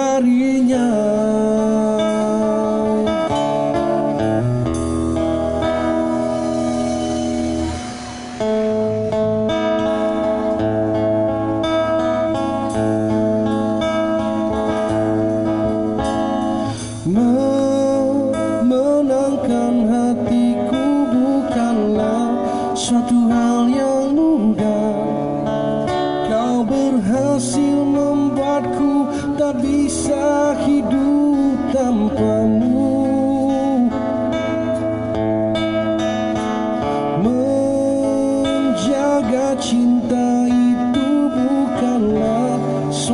darinya.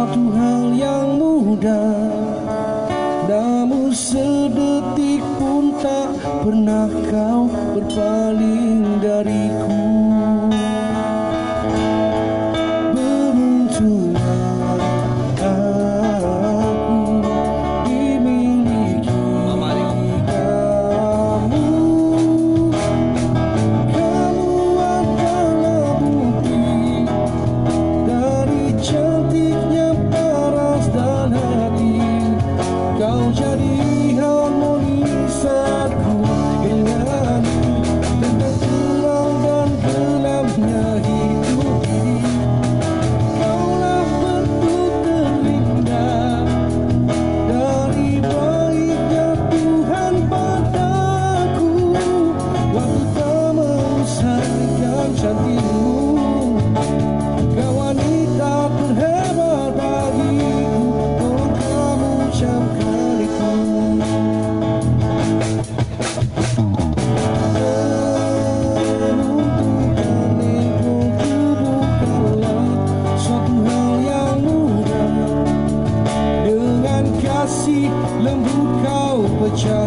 suatu hal yang mudah Namun sedetik pun tak pernah kau berpaling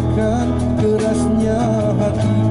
rasakan kerasnya hati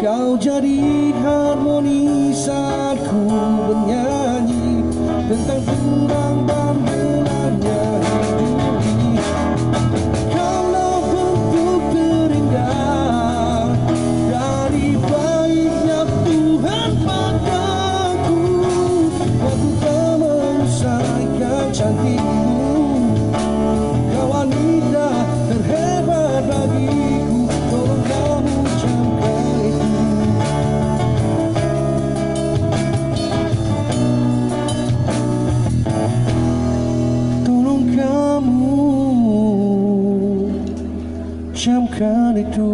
Kau jadi harmoni saat ku bernyanyi Tentang kurang dan ucapkan itu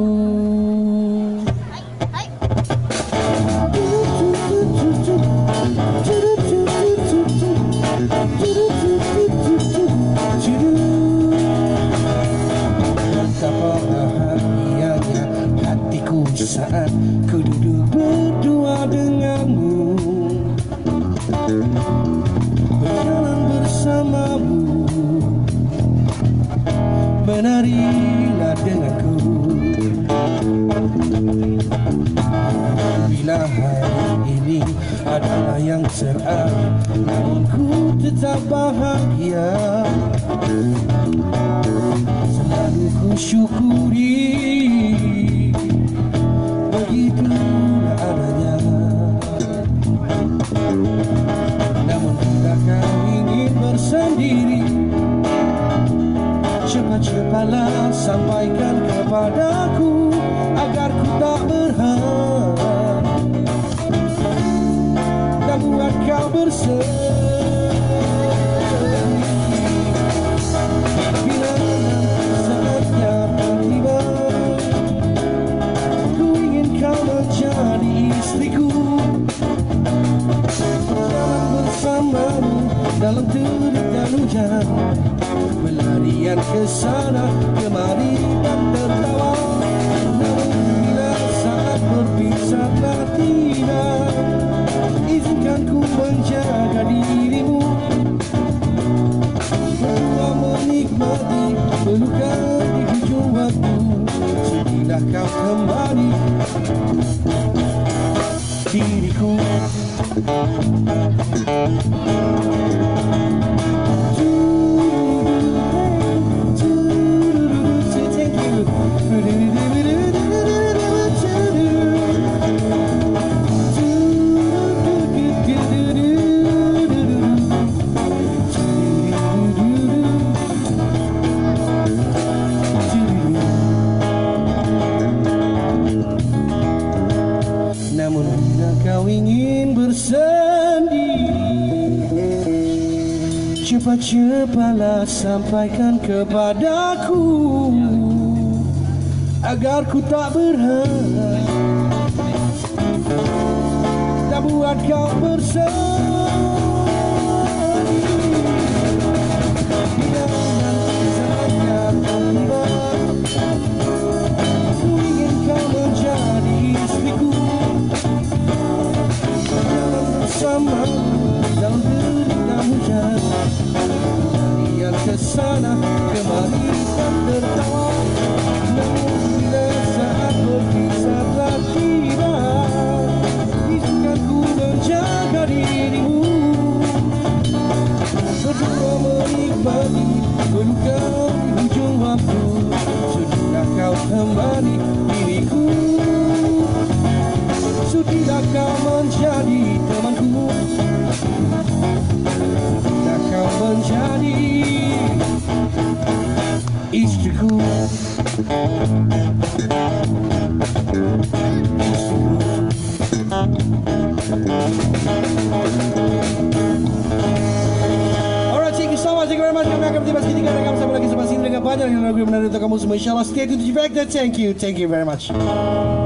bahagia. Selalu ku syukuri Begitulah adanya. Namun bila kau ingin bersendiri Cepat-cepatlah sampaikan kepadaku Agar ku tak berharap. Dan buat kau bersendiri dalam terik dan hujan. Berlarian ke sana kemari dan tertawa. Namun bila saat berpisah tiba Izinkan ku menjaga dirimu. Berdua menikmati pelukan di hujung waktu. Sudahlah kau kembali? Diriku. Thank Cepat-cepatlah sampaikan kepadaku. Agar ku tak berharap Tak buat kau bersendiri we shall escape to the back. Thank you. Thank you very much.